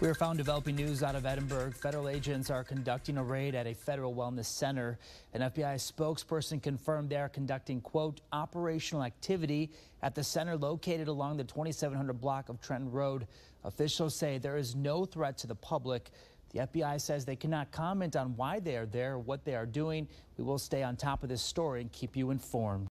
We are found developing news out of Edinburg. Federal agents are conducting a raid at a federal wellness center. An FBI spokesperson confirmed they are conducting, quote, operational activity at the center located along the 2700 block of Trenton Road. Officials say there is no threat to the public. The FBI says they cannot comment on why they are there what they are doing. We will stay on top of this story and keep you informed.